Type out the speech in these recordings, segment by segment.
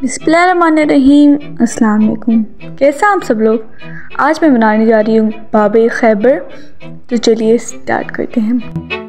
बिस्मिल्लाहिर्रहमानिर्रहीम। अस्सलाम वालेकुम कैसा आप सब लोग? आज मैं बनाने जा रही हूँ बाबे खैबर। तो चलिए स्टार्ट करते हैं।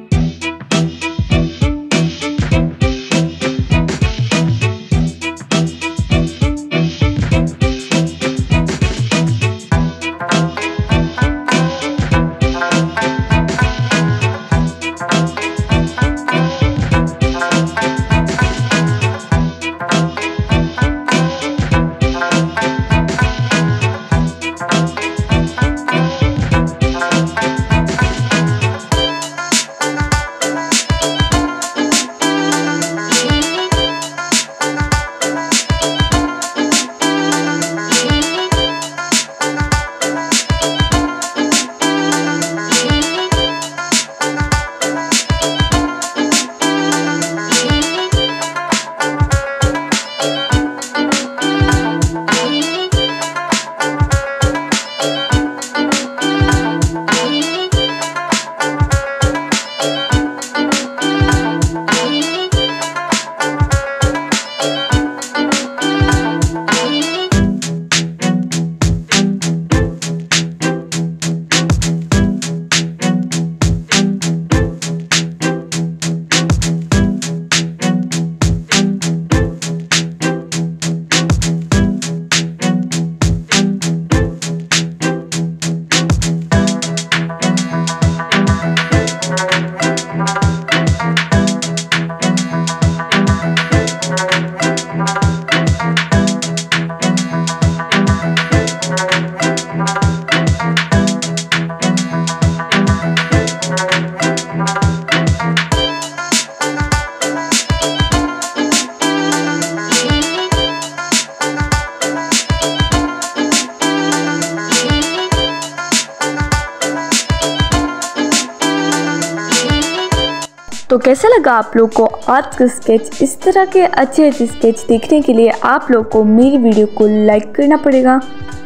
तो कैसा लगा आप लोग को आज का स्केच इस तरह के अच्छे अच्छे स्केच देखने के लिए आप लोग को मेरी वीडियो को लाइक करना पड़ेगा।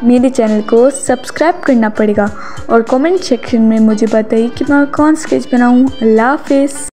मेरे चैनल को सब्सक्राइब करना पड़ेगा। और कमेंट सेक्शन में मुझे बताइए कि मैं कौन स्केच बनाऊँ। अल्लाह हाफिज़।